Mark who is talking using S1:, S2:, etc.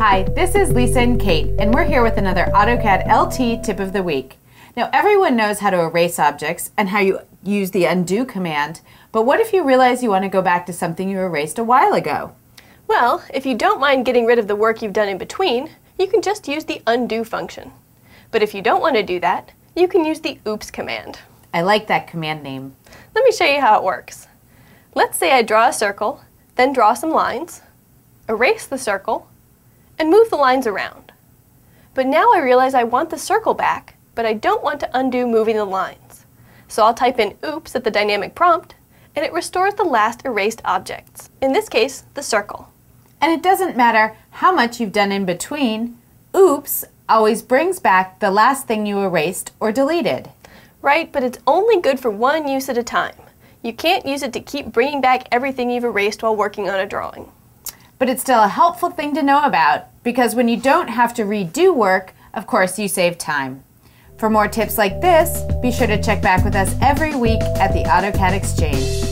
S1: Hi, this is Lisa and Kate, and we're here with another AutoCAD LT tip of the week. Now, everyone knows how to erase objects and how you use the undo command, but what if you realize you want to go back to something you erased a while ago?
S2: Well, if you don't mind getting rid of the work you've done in between, you can just use the undo function. But if you don't want to do that, you can use the oops command.
S1: I like that command name.
S2: Let me show you how it works. Let's say I draw a circle, then draw some lines, erase the circle, and move the lines around. But now I realize I want the circle back, but I don't want to undo moving the lines. So I'll type in oops at the dynamic prompt, and it restores the last erased objects, in this case, the circle.
S1: And it doesn't matter how much you've done in between, oops always brings back the last thing you erased or deleted.
S2: Right, but it's only good for one use at a time. You can't use it to keep bringing back everything you've erased while working on a drawing.
S1: But it's still a helpful thing to know about because when you don't have to redo work, of course, you save time. For more tips like this, be sure to check back with us every week at the AutoCAD Exchange.